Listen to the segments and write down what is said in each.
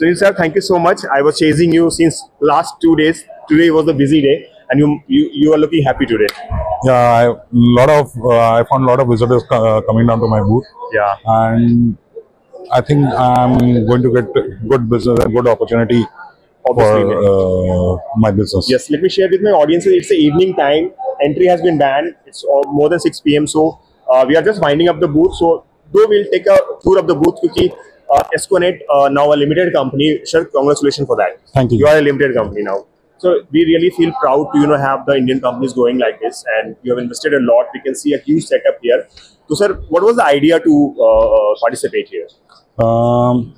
Sunil sir, thank you so much. I was chasing you since last two days. Today was a busy day, and you you, you are looking happy today. Yeah, I, lot of uh, I found a lot of visitors uh, coming down to my booth, Yeah. and I think I'm going to get good business and good opportunity Obviously, for uh, my business. Yes, let me share with my audience. It's the evening time. Entry has been banned. It's all, more than 6 p.m. So uh, we are just winding up the booth. So though we'll take a tour of the booth because uh, Esconet uh, now a limited company. Sir, congratulations for that. Thank you. You are a limited company now. So we really feel proud to you know have the Indian companies going like this, and you have invested a lot. We can see a huge setup here. So sir, what was the idea to uh, uh, participate here? Um,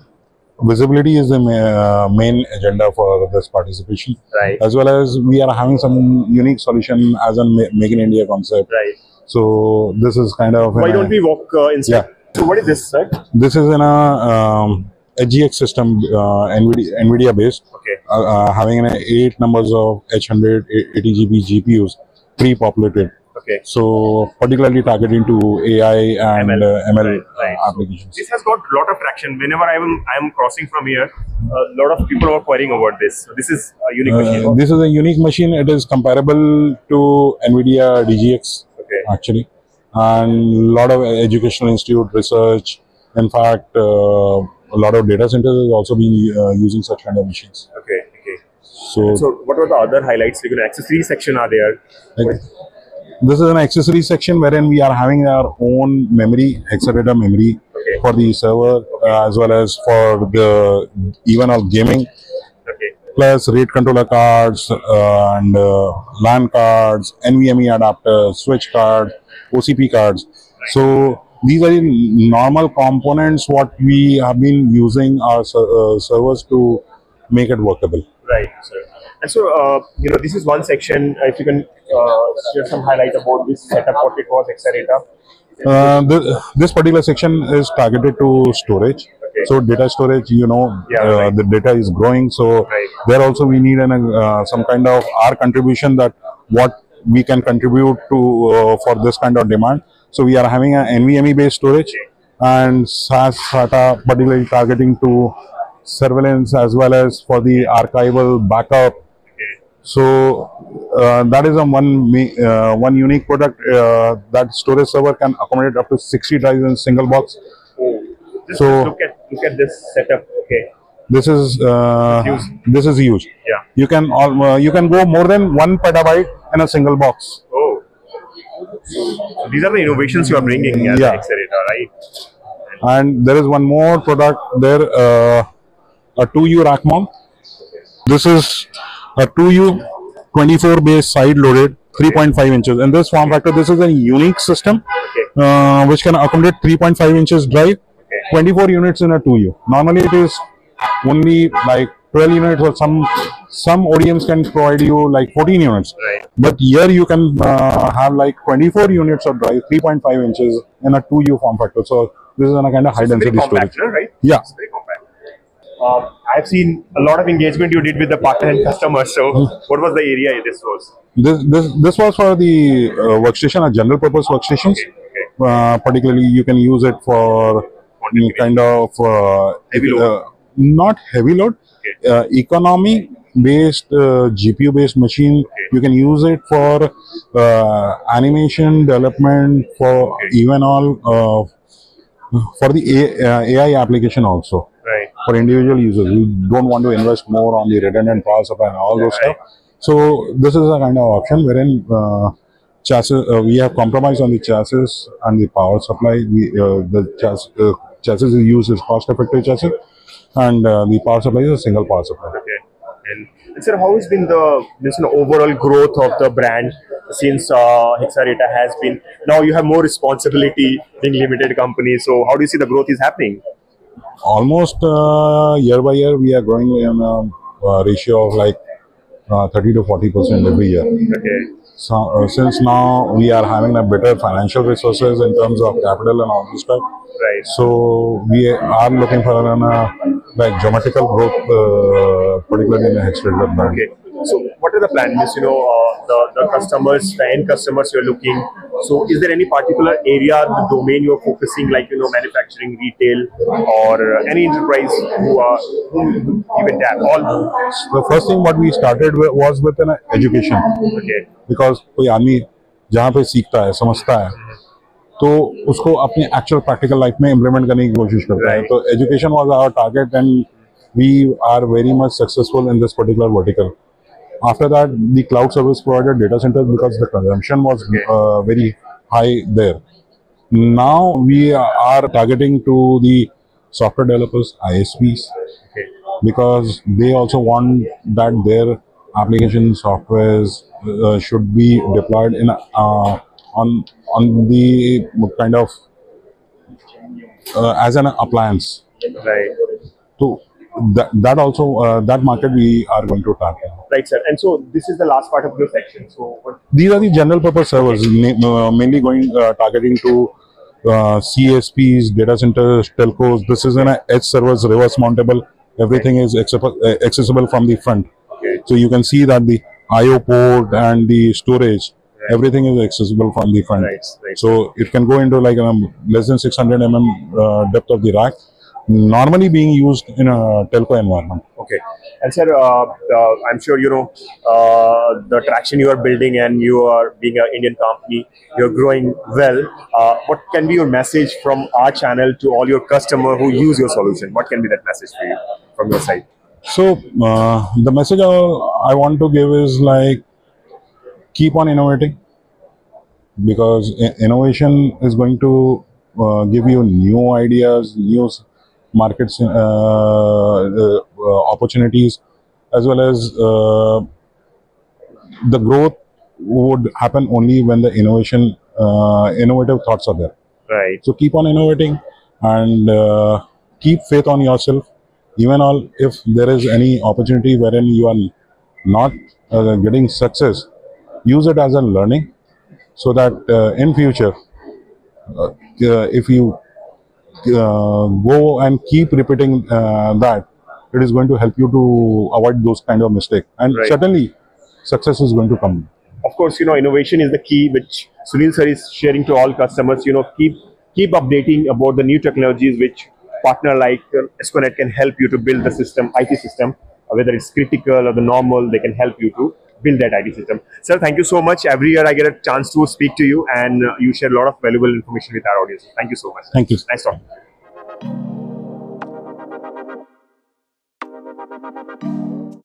visibility is the ma- uh, main agenda for this participation, Right. as well as we are having some unique solution as a ma- Make in India concept. Right. So this is kind of Why don't we walk uh, inside? Yeah. So what is this, sir? This is in a um, HGX system, uh, NVIDIA, NVIDIA based, Okay. uh, uh, having an eight numbers of H100 80GB GPUs pre-populated. Okay. So particularly targeting to AI and ML. uh, ML Right, right. applications. This has got a lot of traction. Whenever I am I am crossing from here, a lot of people are querying about this. So this is a unique Uh, machine. this is a unique machine. It is comparable to NVIDIA DGX Okay. actually, and a lot of educational institute research. In fact, uh, a lot of data centers has also been uh, using such kind of machines. Okay. Okay. So, So what are the other highlights? Like, you know, accessory section are there. like, this is an accessory section wherein we are having our own memory, hexadata memory Okay. for the server uh, as well as for the even of gaming. Okay. Plus RAID controller cards uh, and uh, LAN cards, NVMe adapters, switch card, OCP cards. So these are the normal components what we have been using our uh, servers to make it workable. Right. Sir. And so uh, you know, this is one section. If you can uh, share some highlight about this setup, what it was, Hexadata. Uh, th- this particular section is targeted to storage. Okay. So data storage, you know, Yeah, uh, right. the data is growing. So Right. there also we need an, uh, some kind of our contribution that what we can contribute to uh, for this kind of demand. So we are having an NVMe based storage and SAS SATA particularly targeting to surveillance as well as for the archival backup. So uh, that is a one uh, one unique product uh, that storage server can accommodate up to 60 drives in single box. Oh. So- look at look at this setup. Okay. This is uh, this is huge. Yeah. You can al- uh, you can go more than one petabyte in a single box. Oh. So these are the innovations you are bringing as Yeah. Hexadata, right? And there is one more product there, uh, a 2U rack mount. This is a 2U 24 bays side loaded 3.5 inches. In this form factor, this is a unique system uh, which can accommodate 3.5 inches drive, 24 units in a 2U. Normally it is only like 12 units or some some ODMs can provide you like 14 units. But here you can uh, have like 24 units of drive, 3.5 inches in a 2U form factor. So this is a kind of high density compact, storage. right? Yeah. It's very compact. Um, I've seen a lot of engagement you did with the partner and customers. So, Hmm. what was the area this was? This this this was for the uh, workstation, a general purpose workstations. Okay. Uh, particularly, you can use it for any kind of uh, Heavy load. uh, not heavy load, Okay. uh, economy based uh, GPU based machine. You can use it for uh, animation development for Okay. even all uh, for the A, uh, AI application also. For individual users. We don't want to invest more on the redundant power supply and all those Right. stuff. So this is a kind of option wherein uh, chassis uh, we have compromised on the chassis and the power supply. We uh, the chassis, uh, chassis is used is cost effective chassis, and uh, the power supply is a single power supply. Okay. And, and sir, how has been the this, you know, overall growth of the brand since uh, has been? Now you have more responsibility being limited company. So, how do you see the growth is happening? Almost uh, year by year, we are growing in a uh, ratio of like uh, 30 to 40 percent every year. Okay. So, uh, since now we are having a better financial resources in terms of capital and all this stuff, Right. so we are looking for an uh, like geometrical growth, uh, particularly in the Hexagon brand. Okay. So, what are the plans? You know, uh, the the customers, the end customers you're looking So, is there any particular area, the domain you're focusing, like you know, manufacturing, retail, or uh, any enterprise who are who even that all? The first thing what we started with was with an education Okay, because कोई आदमी जहाँ पे सीखता है समझता है तो उसको अपने एक्चुअल प्रैक्टिकल लाइफ में इम्प्लीमेंट करने की कोशिश करता है तो education was our target and we are very much successful in this particular vertical after that the cloud service provider data centers because the consumption was uh, very high there. Now we are targeting to the software developers isps okay, because they also want that their application softwares uh, should be deployed in uh, on on the kind of uh, as an appliance. Right, so that, that also uh, that market we are going to target right, sir. And so this is the last part of your section. So, what these are the general purpose servers uh, mainly going uh, targeting to uh, CSPs, data centers, telcos. This is an edge servers, reverse mountable. Everything is accessible, uh, accessible from the front. Okay. So you can see that the I/O port and the storage, everything is accessible from the front. Right, right. So it can go into like um, less than 600 mm uh, depth of the rack. Normally being used in a telco environment. Okay. And sir, uh, uh, I'm sure you know uh, the traction you are building, and you are being an Indian company. You're growing well. Uh, what can be your message from our channel to all your customer who use your solution? What can be that message for you from your side? So uh, the message I, I want to give is like keep on innovating because innovation is going to uh, give you new ideas, new markets, uh, uh, opportunities, as well as uh, the growth would happen only when the innovation, uh, innovative thoughts are there. Right. So keep on innovating and uh, keep faith on yourself. Even all if there is any opportunity wherein you are not uh, getting success, use it as a learning, so that uh, in future, uh, uh, if you go and keep repeating uh, that, it is going to help you to avoid those kind of mistake. And Right. certainly, success is going to come. Of course, you know innovation is the key, which Sunil sir is sharing to all customers. You know, keep keep updating about the new technologies which partner like uh, Esconet can help you to build the system, IT system, uh, whether it's critical or the normal, they can help you to build that IT system. Sir, thank you so much. Every year I get a chance to speak to you and uh, you share a lot of valuable information with our audience. Thank you so much. Thank you. Nice talking.